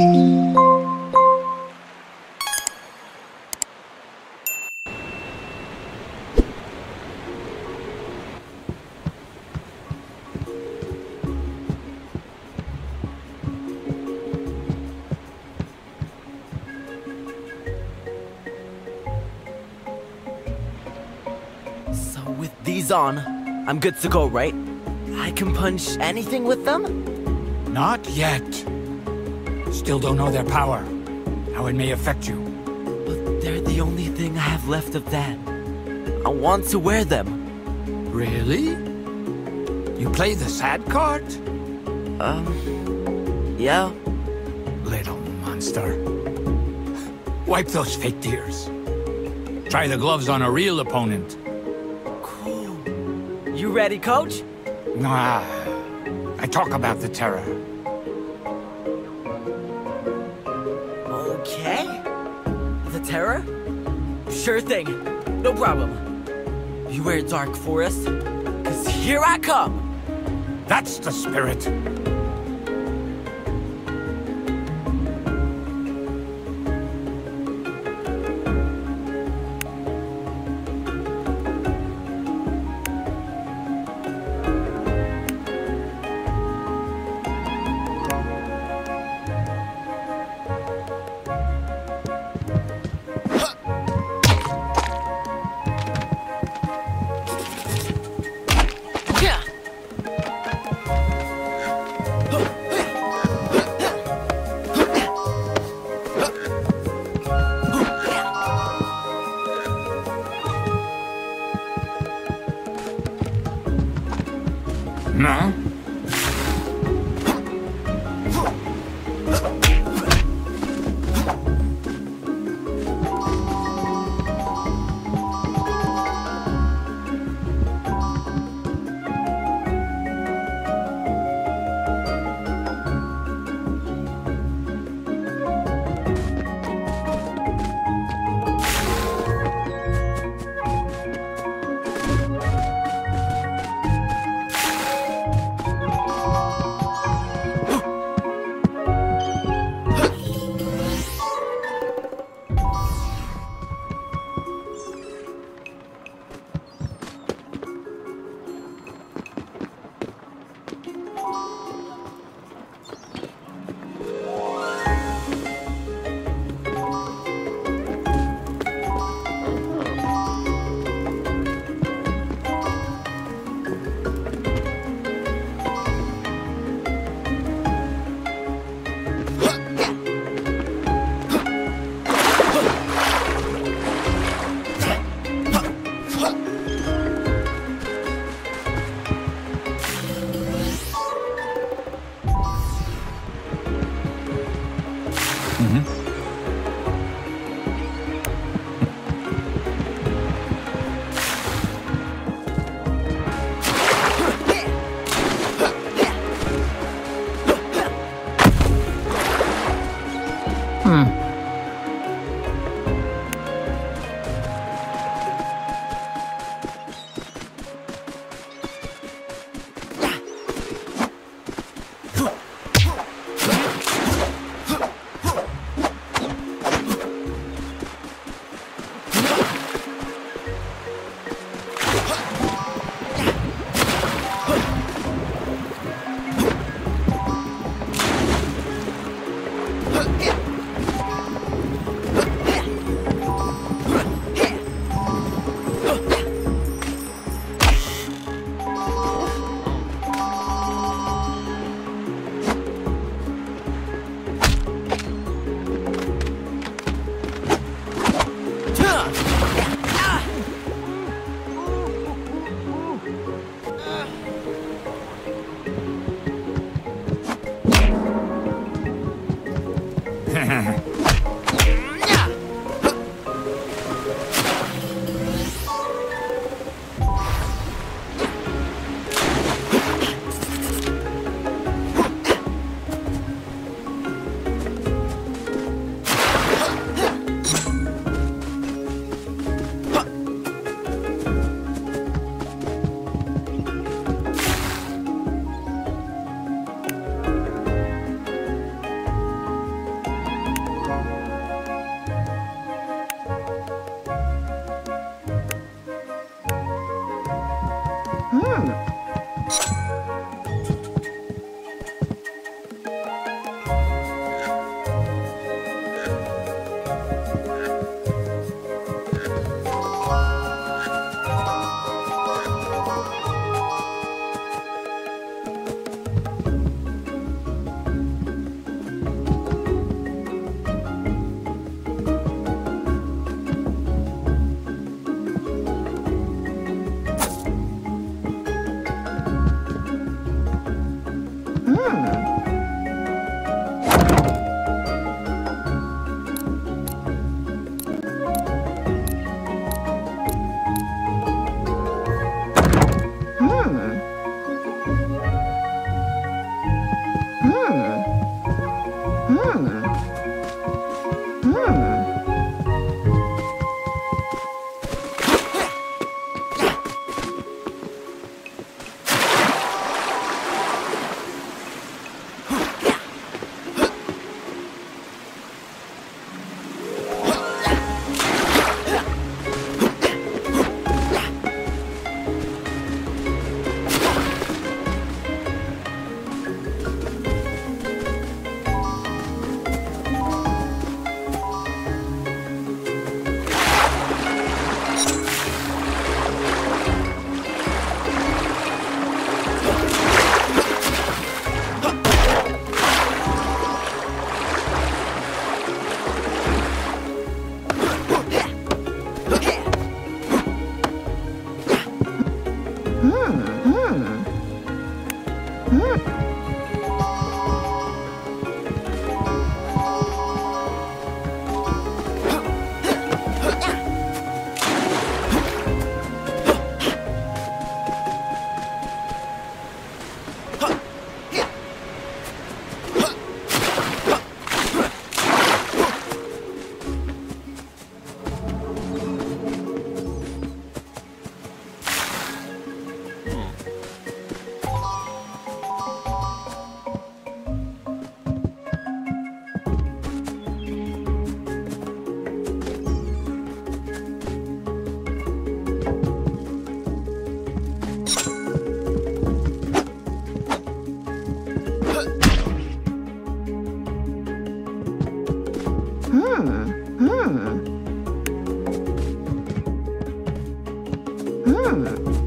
So with these on, I'm good to go, right? I can punch anything with them? Not yet. Still don't know their power. How it may affect you. But they're the only thing I have left of that. I want to wear them. Really? You play the sad card? Um, yeah. Little monster. Wipe those fake tears. Try the gloves on a real opponent. Cool. You ready, coach? Nah. I talk about the terror. Terror? Sure thing. No problem. You wear dark for us? Cause here I come! That's the spirit. No? うん。